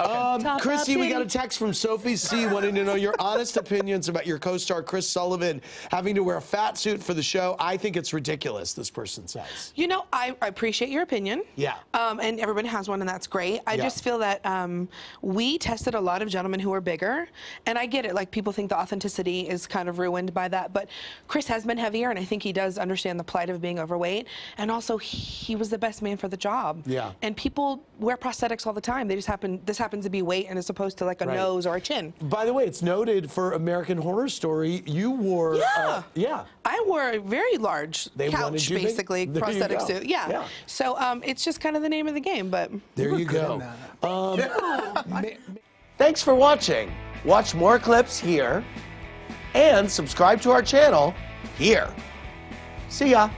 Um, Chrissy, we got a text from Sophie C. wanting to know your honest opinions about your co-star Chris Sullivan having to wear a fat suit for the show. I think it's ridiculous. This person says. You know, I, I appreciate your opinion. Yeah. Um, and everybody has one, and that's great. I Yeah. just feel that um, we tested a lot of gentlemen who are bigger, and I get it. Like people think the authenticity is kind of ruined by that, but Chris has been heavier, and I think he does understand the plight of being overweight, and also he, he was the best man for the job. Yeah. And people wear prosthetics all the time. They just happen. This happens to be weight, and as opposed to like a Right. nose or a chin. By the way, it's noted for American Horror Story. You wore. Yeah. Uh, yeah. I wore a very large They couch, you big? basically, prosthetic suit. Yeah. Yeah. So um, it's just kind of the name of the game, but. There you good go. Um, thanks for watching. Watch more clips here and subscribe to our channel here. See ya.